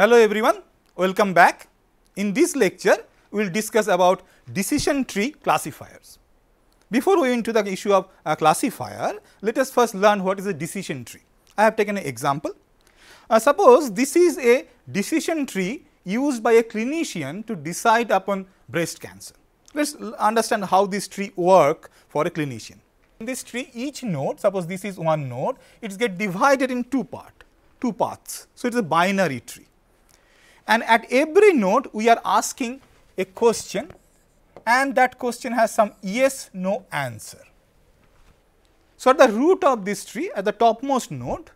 Hello everyone, welcome back. In this lecture, we will discuss about decision tree classifiers. Before we into the issue of a classifier, let us first learn what is a decision tree. I have taken an example. Uh, suppose this is a decision tree used by a clinician to decide upon breast cancer. Let us understand how this tree work for a clinician. In this tree, each node, suppose this is one node, it get divided in two part, two paths. So, it is a binary tree. And at every node, we are asking a question and that question has some yes, no answer. So, at the root of this tree, at the topmost node,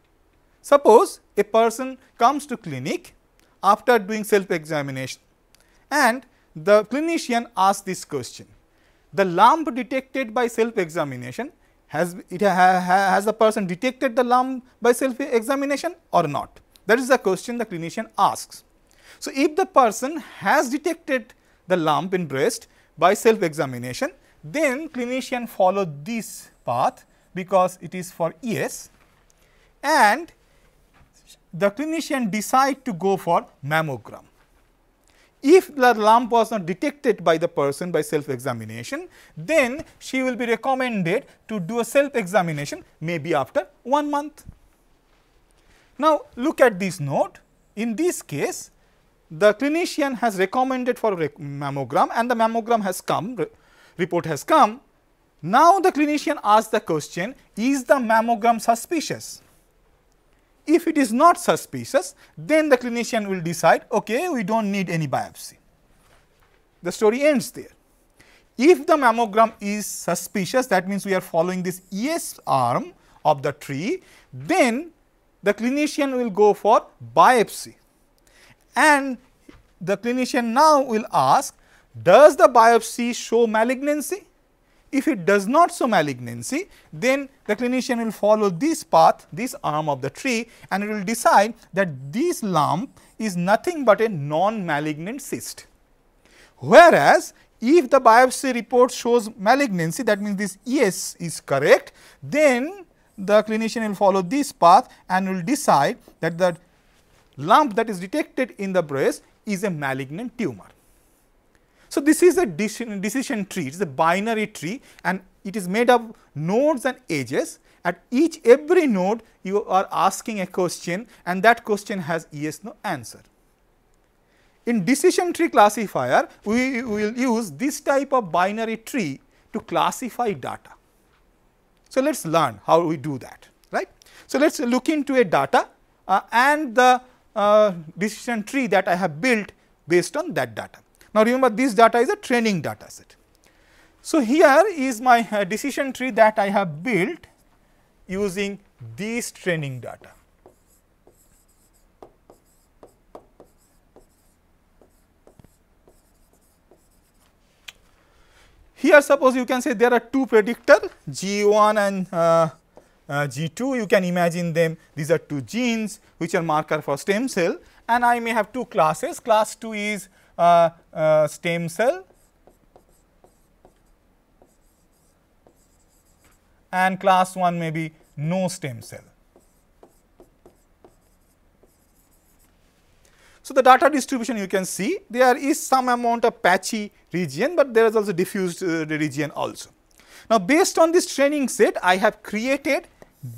suppose a person comes to clinic after doing self examination and the clinician asks this question. The lump detected by self examination has it ha, has the person detected the lump by self examination or not? That is the question the clinician asks. So, if the person has detected the lump in breast by self examination, then clinician follow this path because it is for ES and the clinician decide to go for mammogram. If the lump was not detected by the person by self examination, then she will be recommended to do a self examination maybe after 1 month. Now, look at this note. In this case, the clinician has recommended for mammogram and the mammogram has come, re report has come. Now, the clinician asks the question, is the mammogram suspicious? If it is not suspicious, then the clinician will decide, okay, we do not need any biopsy. The story ends there. If the mammogram is suspicious, that means we are following this yes arm of the tree, then the clinician will go for biopsy. And the clinician now will ask, does the biopsy show malignancy? If it does not show malignancy, then the clinician will follow this path, this arm of the tree and it will decide that this lump is nothing but a non-malignant cyst. Whereas, if the biopsy report shows malignancy, that means this yes is correct, then the clinician will follow this path and will decide that the lump that is detected in the breast is a malignant tumor. So, this is a decision tree, it is a binary tree and it is made of nodes and edges. At each every node you are asking a question and that question has yes no answer. In decision tree classifier, we will use this type of binary tree to classify data. So, let us learn how we do that, right. So, let us look into a data uh, and the uh, decision tree that I have built based on that data. Now, remember this data is a training data set. So, here is my uh, decision tree that I have built using these training data. Here suppose you can say there are two predictor G1 and uh, G2 you can imagine them these are two genes which are marker for stem cell and I may have two classes class 2 is uh, uh, stem cell and class 1 may be no stem cell. So, the data distribution you can see there is some amount of patchy region, but there is also diffused uh, region also. Now, based on this training set I have created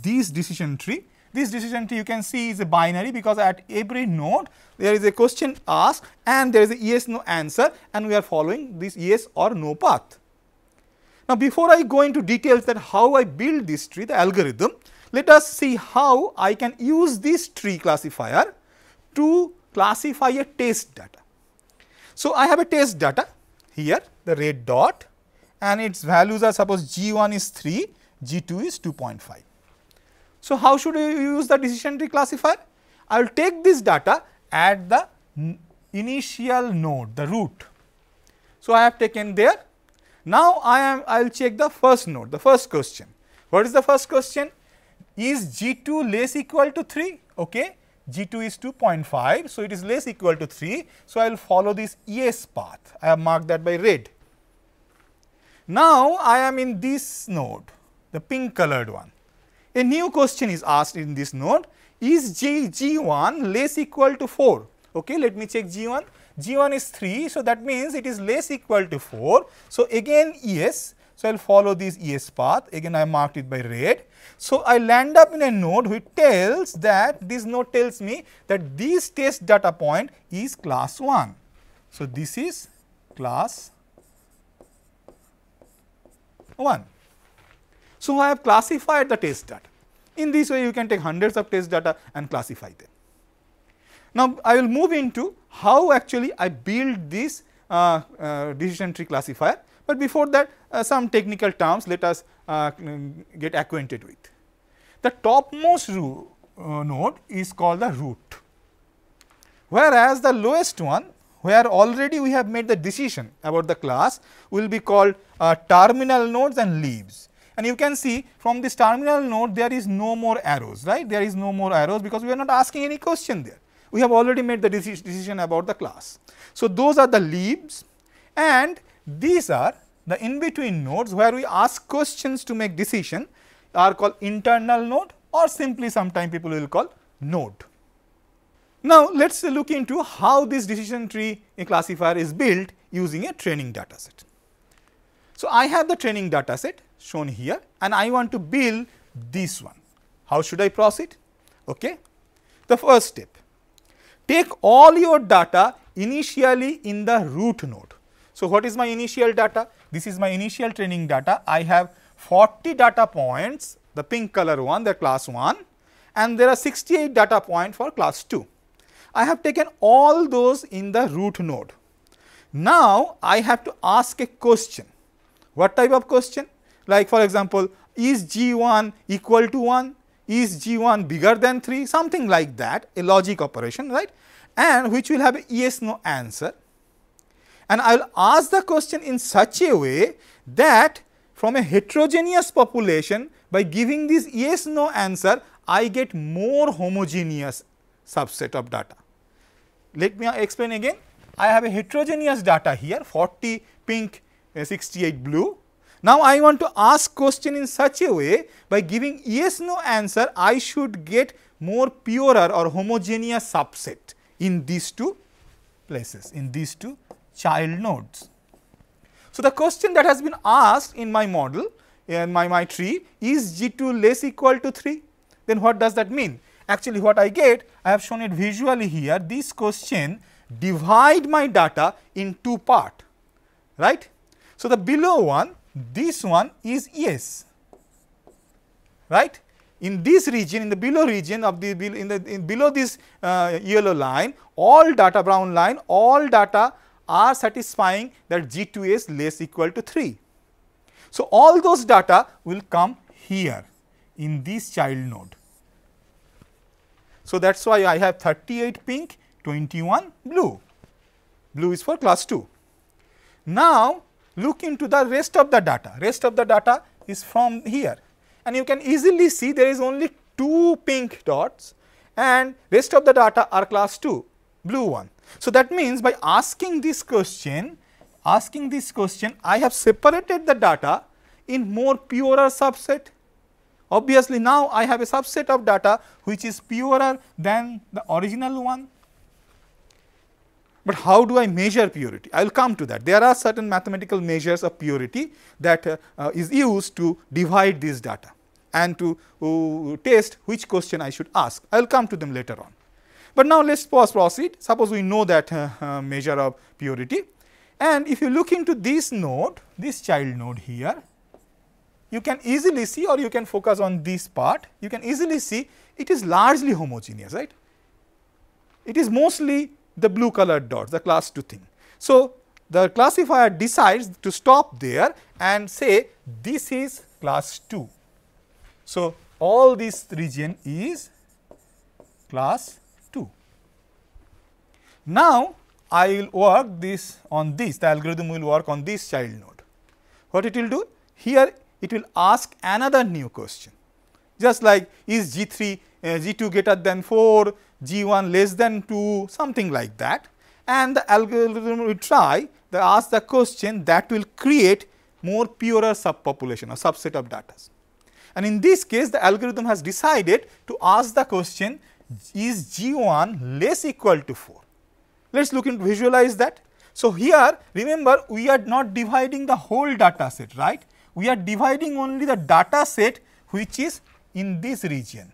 this decision tree this decision tree you can see is a binary because at every node there is a question asked and there is a yes no answer and we are following this yes or no path. Now, before I go into details that how I build this tree the algorithm, let us see how I can use this tree classifier to classify a test data. So, I have a test data here the red dot and its values are suppose G1 is 3, G2 is 2.5. So, how should you use the decision tree classifier? I will take this data at the initial node, the root. So, I have taken there. Now, I am I will check the first node, the first question. What is the first question? Is G2 less equal to 3? Okay. G2 is 2.5. So, it is less equal to 3. So, I will follow this yes path. I have marked that by red. Now, I am in this node, the pink colored one. A new question is asked in this node, is G, G1 less equal to 4? Okay, let me check G1. G1 is 3, so that means it is less equal to 4. So, again yes, so I will follow this yes path, again I marked it by red. So, I land up in a node which tells that this node tells me that this test data point is class 1. So, this is class 1. So, I have classified the test data. In this way, you can take hundreds of test data and classify them. Now, I will move into how actually I build this uh, uh, decision tree classifier, but before that uh, some technical terms let us uh, get acquainted with. The topmost uh, node is called the root, whereas the lowest one where already we have made the decision about the class will be called uh, terminal nodes and leaves. And you can see from this terminal node there is no more arrows, right? There is no more arrows because we are not asking any question there. We have already made the decision about the class. So, those are the leaves and these are the in between nodes where we ask questions to make decision are called internal node or simply sometime people will call node. Now, let us look into how this decision tree classifier is built using a training data set. So, I have the training data set shown here and I want to build this one. How should I proceed? Okay. The first step, take all your data initially in the root node. So, what is my initial data? This is my initial training data. I have 40 data points, the pink color one, the class 1 and there are 68 data points for class 2. I have taken all those in the root node. Now, I have to ask a question. What type of question? Like for example, is G1 equal to 1? Is G1 bigger than 3? Something like that, a logic operation, right? And which will have a yes no answer and I will ask the question in such a way that from a heterogeneous population by giving this yes no answer I get more homogeneous subset of data. Let me explain again. I have a heterogeneous data here 40 pink uh, 68 blue. Now, I want to ask question in such a way by giving yes no answer I should get more purer or homogeneous subset in these two places in these two child nodes. So, the question that has been asked in my model in my, my tree is G2 less equal to 3 then what does that mean? Actually what I get I have shown it visually here this question divide my data in two part right. So, the below one this one is yes right in this region in the below region of the in the in below this uh, yellow line all data brown line all data are satisfying that G2 is less equal to 3. So, all those data will come here in this child node. So, that is why I have 38 pink, 21 blue, blue is for class 2. Now, look into the rest of the data, rest of the data is from here and you can easily see there is only 2 pink dots and rest of the data are class 2, blue one. So, that means by asking this question, asking this question, I have separated the data in more purer subset. Obviously, now I have a subset of data which is purer than the original one. But how do I measure purity? I will come to that. There are certain mathematical measures of purity that uh, uh, is used to divide this data and to uh, test which question I should ask. I will come to them later on. But now let us proceed. Suppose we know that uh, uh, measure of purity and if you look into this node, this child node here, you can easily see or you can focus on this part, you can easily see it is largely homogeneous, right. It is mostly the blue colored dots, the class 2 thing. So, the classifier decides to stop there and say this is class 2. So, all this region is class 2. now, I will work this on this, the algorithm will work on this child node. What it will do? Here it will ask another new question, just like is G3, uh, G2 greater than 4, G1 less than 2, something like that. And the algorithm will try to ask the question that will create more purer subpopulation or subset of data. And in this case, the algorithm has decided to ask the question, is G1 less equal to 4? Let us look into visualize that. So, here remember we are not dividing the whole data set right, we are dividing only the data set which is in this region.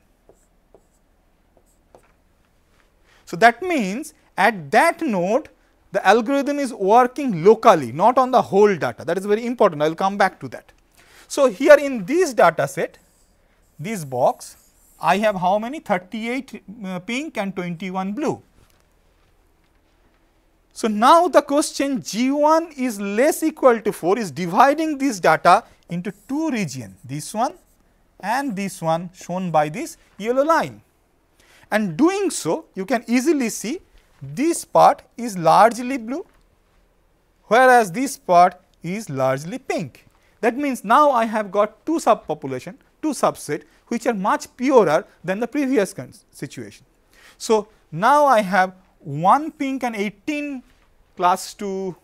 So, that means at that node the algorithm is working locally not on the whole data that is very important I will come back to that. So, here in this data set this box I have how many 38 uh, pink and 21 blue. So, now the question G1 is less equal to 4 is dividing this data into two region this one and this one shown by this yellow line. And doing so you can easily see this part is largely blue whereas this part is largely pink. That means now I have got two subpopulation, two subset which are much purer than the previous situation. So, now I have 1 pink and 18 class 2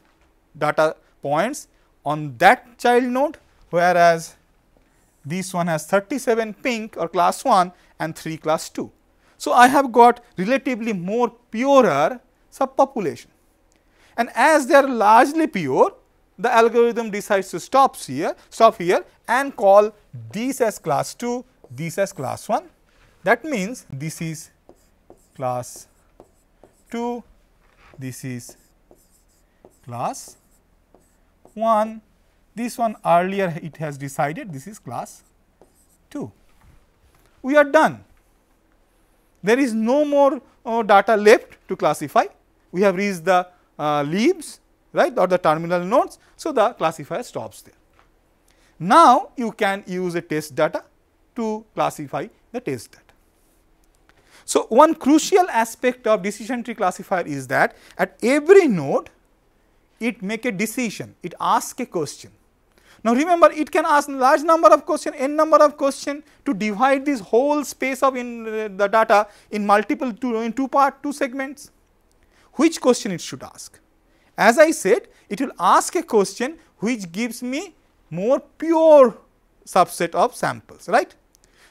data points on that child node whereas this one has 37 pink or class 1 and 3 class 2. So, I have got relatively more purer subpopulation. And as they are largely pure the algorithm decides to stop here stop here and call these as class 2 these as class 1 that means this is class 2 this is class 1 this one earlier it has decided this is class 2 we are done there is no more uh, data left to classify. We have reached the uh, leaves right or the terminal nodes. So, the classifier stops there. Now, you can use a test data to classify the test data. So, one crucial aspect of decision tree classifier is that at every node it make a decision, it asks a question. Now, remember it can ask large number of question, n number of question to divide this whole space of in uh, the data in multiple two in two part two segments. Which question it should ask? As I said it will ask a question which gives me more pure subset of samples right.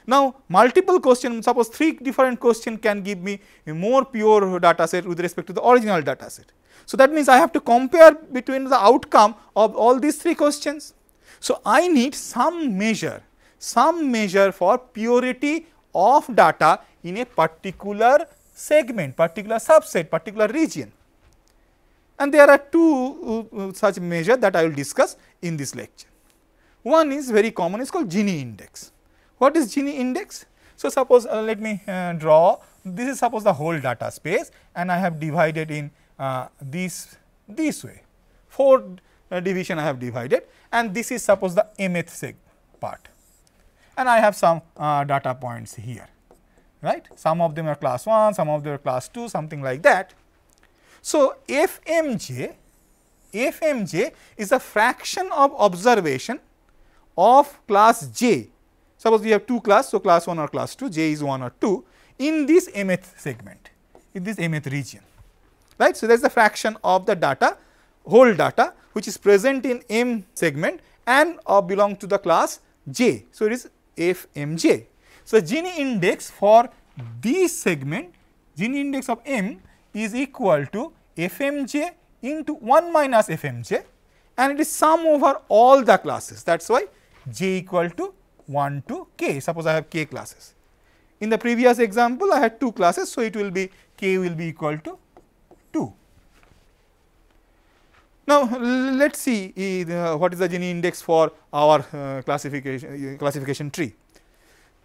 Now, multiple question suppose 3 different question can give me a more pure data set with respect to the original data set. So, that means I have to compare between the outcome of all these 3 questions. So, I need some measure, some measure for purity of data in a particular segment, particular subset, particular region. And there are two uh, uh such measure that I will discuss in this lecture. One is very common, is called Gini index. What is Gini index? So, suppose uh, let me uh, draw, this is suppose the whole data space and I have divided in uh, this, this way, 4 uh, division I have divided and this is suppose the mth seg part and I have some uh, data points here right some of them are class 1 some of them are class 2 something like that. So, fmj fmj is a fraction of observation of class j suppose we have two class so class 1 or class 2 j is 1 or 2 in this mth segment in this mth region right. So, that is the fraction of the data whole data which is present in M segment and uh, belong to the class J. So, it is FMJ. So, Gini index for this segment Gini index of M is equal to FMJ into 1 minus FMJ and it is sum over all the classes that is why J equal to 1 to K suppose I have K classes. In the previous example I had 2 classes so it will be K will be equal to 2. Now, let us see uh, what is the Gini index for our uh, classification, uh, classification tree.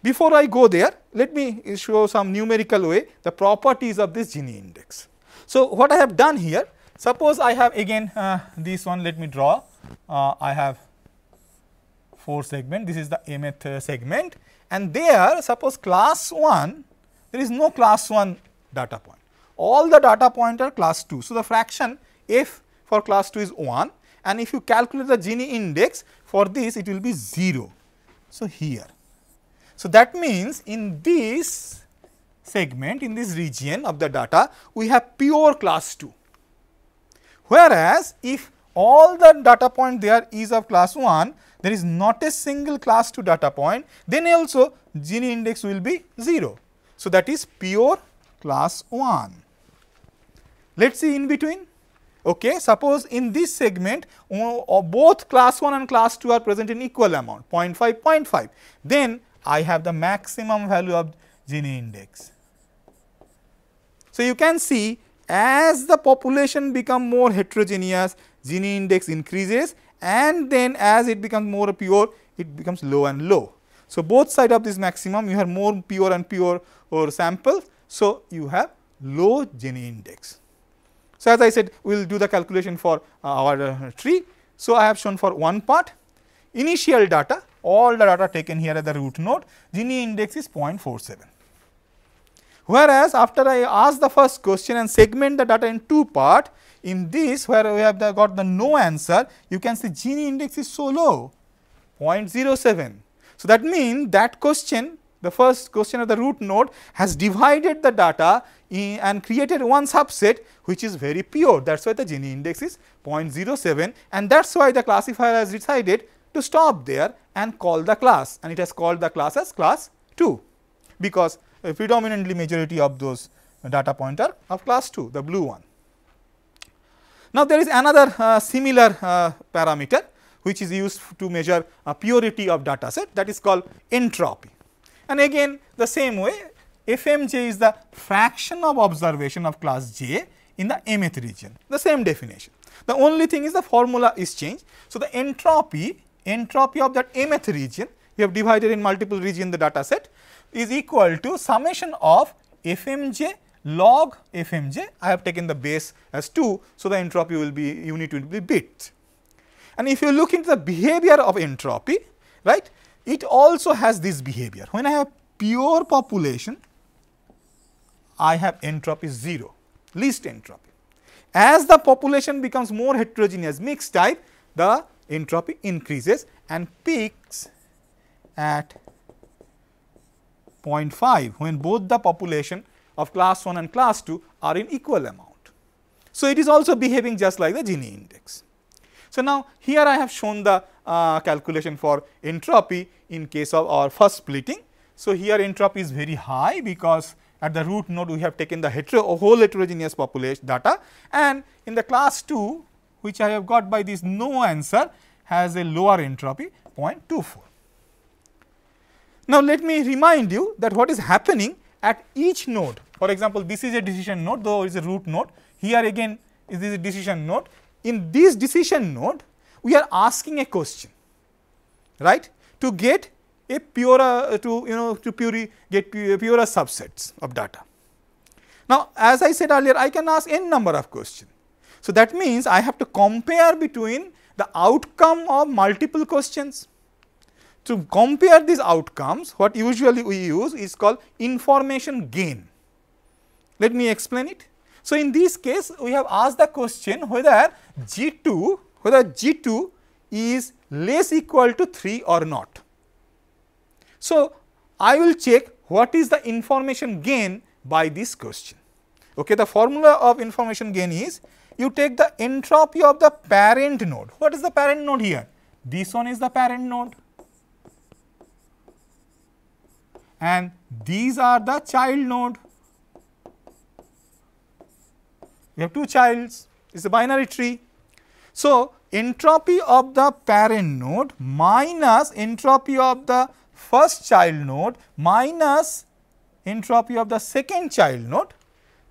Before I go there, let me show some numerical way the properties of this Gini index. So, what I have done here, suppose I have again uh, this one, let me draw, uh, I have 4 segment, this is the mth segment and there suppose class 1, there is no class 1 data point, all the data point are class 2. So, the fraction f for class 2 is 1 and if you calculate the Gini index for this it will be 0. So, here. So, that means in this segment in this region of the data we have pure class 2. Whereas, if all the data point there is of class 1 there is not a single class 2 data point then also Gini index will be 0. So, that is pure class 1. Let us see in between. Okay, suppose in this segment uh, both class 1 and class 2 are present in equal amount 0.5, 0.5. Then I have the maximum value of Gini index. So, you can see as the population become more heterogeneous Gini index increases and then as it becomes more pure it becomes low and low. So, both side of this maximum you have more pure and pure or samples. So, you have low Gini index. So, as I said we will do the calculation for uh, our uh, tree. So, I have shown for one part initial data all the data taken here at the root node Gini index is 0.47. Whereas, after I ask the first question and segment the data in two part in this where we have the got the no answer you can see Gini index is so low 0.07. So, that means that question the first question of the root node has divided the data and created one subset which is very pure that is why the Gini index is 0.07 and that is why the classifier has decided to stop there and call the class and it has called the class as class 2 because predominantly majority of those data point are of class 2 the blue one. Now, there is another uh, similar uh, parameter which is used to measure purity of data set that is called entropy. And again the same way fmj is the fraction of observation of class j in the mth region the same definition. The only thing is the formula is changed. So, the entropy entropy of that mth region you have divided in multiple region the data set is equal to summation of fmj log fmj I have taken the base as 2. So, the entropy will be unit will be bit. And if you look into the behavior of entropy, right, it also has this behavior. When I have pure population, I have entropy 0, least entropy. As the population becomes more heterogeneous mixed type, the entropy increases and peaks at 0.5 when both the population of class 1 and class 2 are in equal amount. So, it is also behaving just like the Gini index. So, now here I have shown the uh, calculation for entropy in case of our first splitting. So, here entropy is very high because at the root node we have taken the hetero whole heterogeneous population data and in the class 2 which I have got by this no answer has a lower entropy 0.24. Now, let me remind you that what is happening at each node for example, this is a decision node though it is a root node here again is this a decision node in this decision node we are asking a question right to get a purer uh, to you know to pure get uh, purer subsets of data. Now, as I said earlier I can ask n number of questions. So, that means I have to compare between the outcome of multiple questions. To compare these outcomes what usually we use is called information gain. Let me explain it. So, in this case we have asked the question whether G2 whether G2 is less equal to 3 or not. So, I will check what is the information gain by this question. Okay, the formula of information gain is you take the entropy of the parent node. What is the parent node here? This one is the parent node and these are the child node. You have two childs, it is a binary tree. So, entropy of the parent node minus entropy of the first child node minus entropy of the second child node,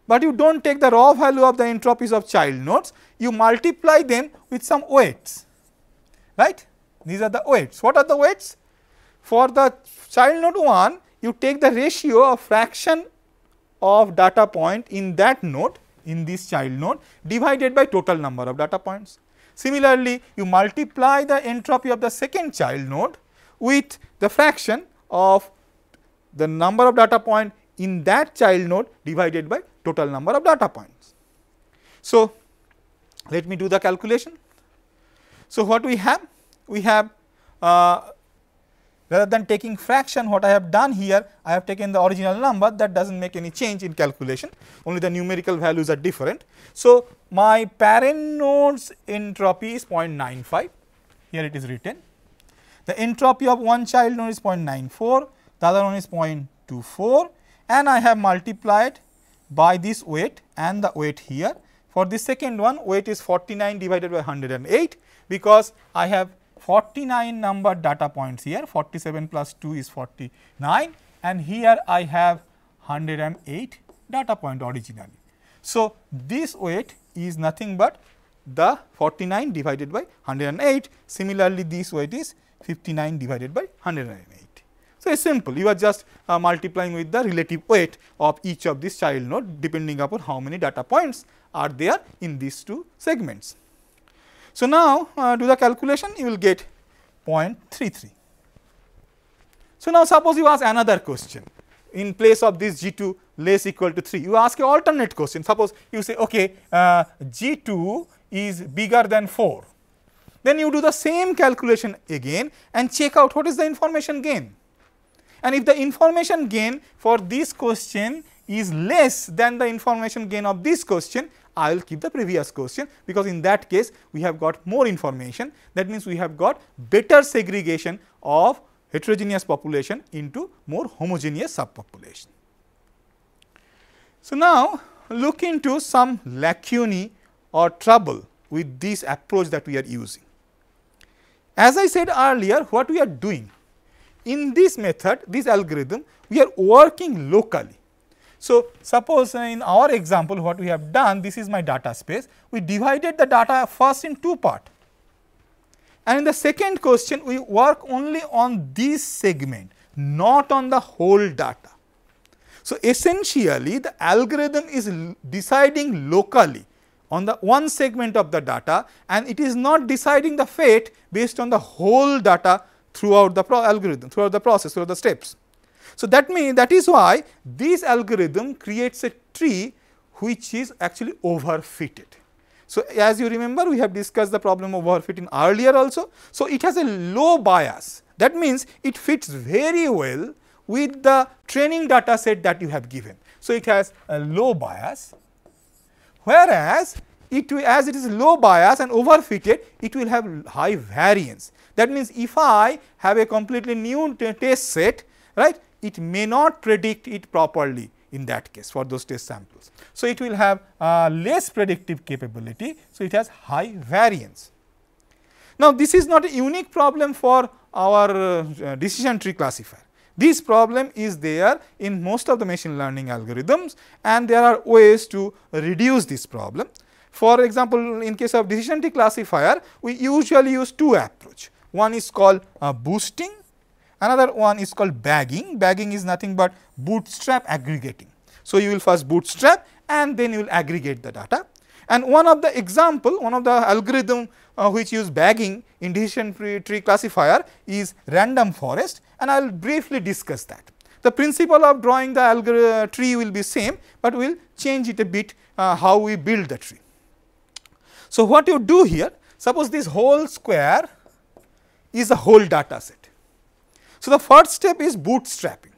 but you do not take the raw value of the entropies of child nodes, you multiply them with some weights, right. These are the weights. What are the weights? For the child node 1, you take the ratio of fraction of data point in that node in this child node divided by total number of data points. Similarly, you multiply the entropy of the second child node with the fraction of the number of data point in that child node divided by total number of data points. So, let me do the calculation. So, what we have? We have uh, rather than taking fraction what I have done here I have taken the original number. That does not make any change in calculation. Only the numerical values are different. So, my parent node's entropy is 0.95 here it is written. The entropy of one child node is 0.94 the other one is 0.24 and I have multiplied by this weight and the weight here. For the second one weight is 49 divided by 108 because I have 49 number data points here 47 plus 2 is 49 and here I have 108 data point originally. So, this weight is nothing but the 49 divided by 108 similarly this weight is 59 divided by 108. So, it is simple you are just uh, multiplying with the relative weight of each of these child node depending upon how many data points are there in these two segments. So, now uh, do the calculation you will get 0.33. So, now suppose you ask another question in place of this G 2 less equal to 3 you ask a alternate question suppose you say okay uh, G 2 is bigger than 4 then you do the same calculation again and check out what is the information gain. And if the information gain for this question is less than the information gain of this question, I will keep the previous question because in that case we have got more information that means we have got better segregation of heterogeneous population into more homogeneous subpopulation. So, now look into some lacunae or trouble with this approach that we are using. As I said earlier what we are doing in this method this algorithm we are working locally. So, suppose in our example what we have done this is my data space we divided the data first in two part and in the second question we work only on this segment not on the whole data. So, essentially the algorithm is deciding locally on the one segment of the data and it is not deciding the fate based on the whole data throughout the algorithm, throughout the process, throughout the steps. So, that means that is why this algorithm creates a tree which is actually overfitted. So, as you remember we have discussed the problem of overfitting earlier also. So, it has a low bias that means it fits very well with the training data set that you have given. So, it has a low bias whereas it will as it is low bias and overfitted it will have high variance. That means, if I have a completely new test set right it may not predict it properly in that case for those test samples. So, it will have uh, less predictive capability. So, it has high variance. Now, this is not a unique problem for our uh, decision tree classifier. This problem is there in most of the machine learning algorithms and there are ways to reduce this problem. For example, in case of decision tree classifier, we usually use two approach. One is called uh, boosting, another one is called bagging. Bagging is nothing but bootstrap aggregating. So, you will first bootstrap and then you will aggregate the data. And one of the example, one of the algorithm uh, which use bagging in decision tree classifier is random forest and I will briefly discuss that. The principle of drawing the tree will be same, but we will change it a bit uh, how we build the tree. So, what you do here, suppose this whole square is a whole data set. So, the first step is bootstrapping.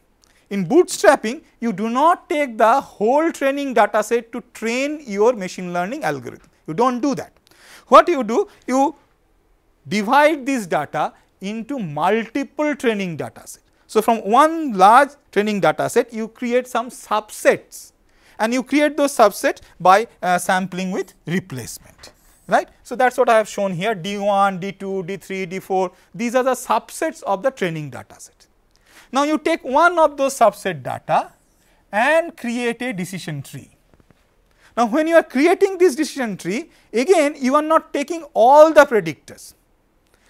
In bootstrapping, you do not take the whole training data set to train your machine learning algorithm. You do not do that. What you do? You divide this data into multiple training data set. So, from one large training data set, you create some subsets and you create those subsets by uh, sampling with replacement right. So, that is what I have shown here D1, D2, D3, D4 these are the subsets of the training data set. Now, you take one of those subset data and create a decision tree. Now, when you are creating this decision tree again you are not taking all the predictors.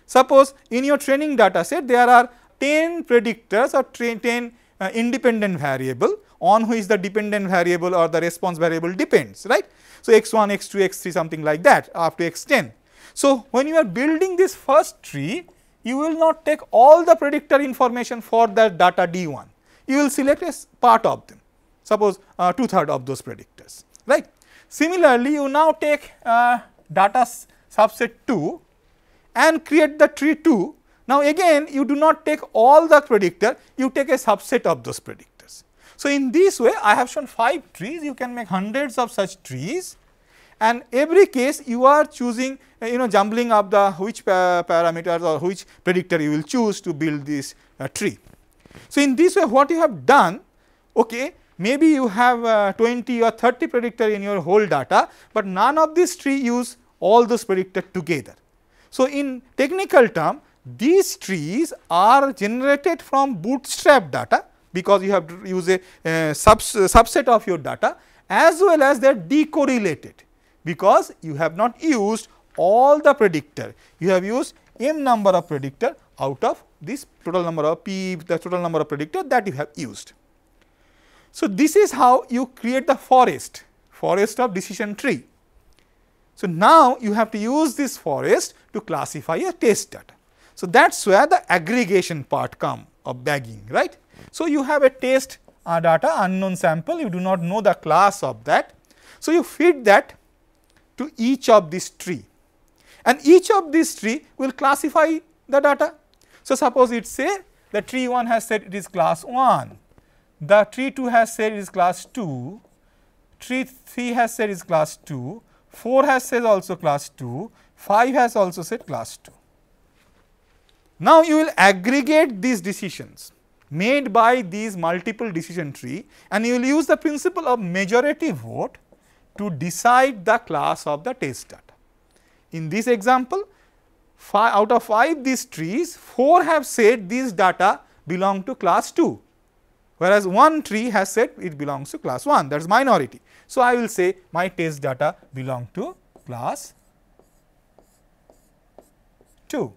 Suppose in your training data set there are 10 predictors or 10 uh, independent variable on which the dependent variable or the response variable depends right. So, x1, x2, x3 something like that up to x10. So, when you are building this first tree you will not take all the predictor information for that data D1, you will select a part of them suppose uh, two third of those predictors right. Similarly, you now take uh, data subset 2 and create the tree 2. Now, again you do not take all the predictor, you take a subset of those predictors. So, in this way I have shown 5 trees, you can make hundreds of such trees and every case you are choosing uh, you know jumbling up the which pa parameters or which predictor you will choose to build this uh, tree. So, in this way what you have done okay maybe you have uh, 20 or 30 predictor in your whole data, but none of these tree use all those predictor together. So, in technical term these trees are generated from bootstrap data because you have to use a uh, subs, uh, subset of your data as well as they are decorrelated because you have not used all the predictor, you have used m number of predictor out of this total number of p the total number of predictor that you have used. So, this is how you create the forest, forest of decision tree. So, now you have to use this forest to classify a test data. So, that is where the aggregation part come of bagging right. So, you have a test uh, data unknown sample you do not know the class of that. So, you feed that to each of this tree and each of these tree will classify the data. So, suppose it say the tree 1 has said it is class 1 the tree 2 has said it is class 2, tree 3 has said it is class 2, 4 has said also class 2, 5 has also said class 2. Now, you will aggregate these decisions made by these multiple decision tree and you will use the principle of majority vote to decide the class of the test data. In this example, five, out of 5 these trees, 4 have said these data belong to class 2 whereas one tree has said it belongs to class 1 that is minority. So, I will say my test data belong to class 2.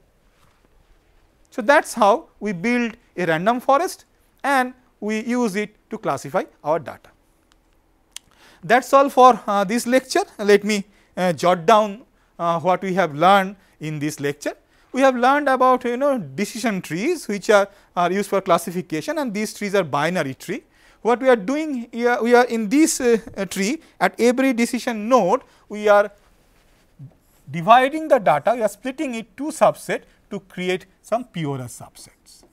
So, that is how we build a random forest and we use it to classify our data. That is all for uh, this lecture. Let me uh, jot down uh, what we have learned in this lecture we have learned about you know decision trees which are, are used for classification and these trees are binary tree. What we are doing here, we are in this uh, tree at every decision node we are dividing the data, we are splitting it to subset to create some purer subsets.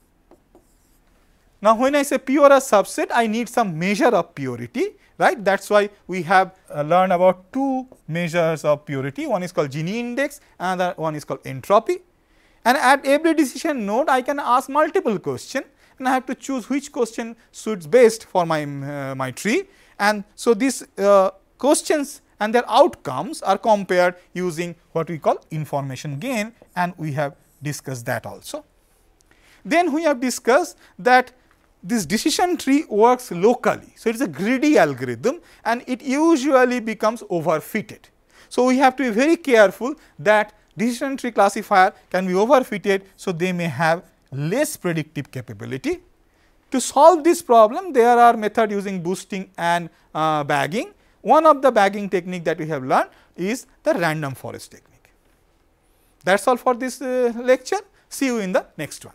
Now, when I say purer subset, I need some measure of purity, right. That is why we have uh, learned about two measures of purity, one is called Gini index, another one is called entropy. And at every decision node, I can ask multiple question and I have to choose which question suits best for my, uh, my tree. And so, these uh, questions and their outcomes are compared using what we call information gain and we have discussed that also. Then we have discussed that this decision tree works locally. So, it is a greedy algorithm and it usually becomes overfitted. So, we have to be very careful that decision tree classifier can be overfitted. So, they may have less predictive capability. To solve this problem there are method using boosting and uh, bagging. One of the bagging technique that we have learned is the random forest technique. That is all for this uh, lecture. See you in the next one.